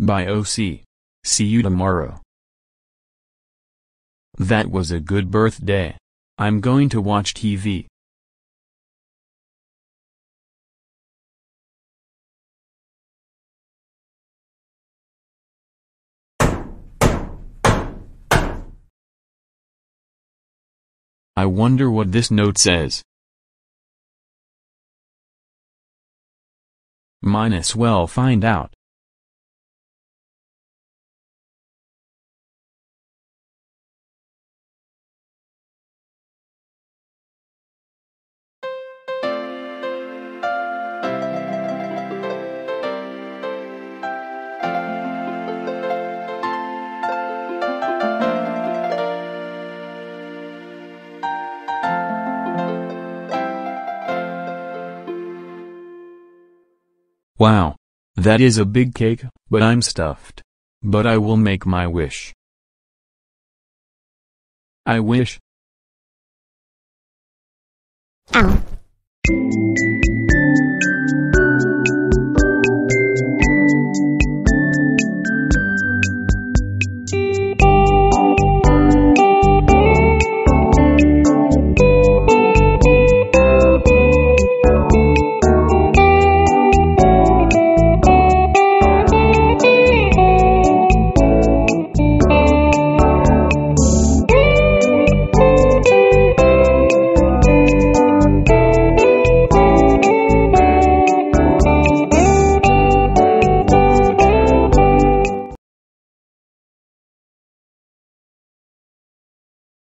Bye OC. See you tomorrow. That was a good birthday. I'm going to watch TV. I wonder what this note says. Minus well find out. Wow. That is a big cake, but I'm stuffed. But I will make my wish. I wish. Ow.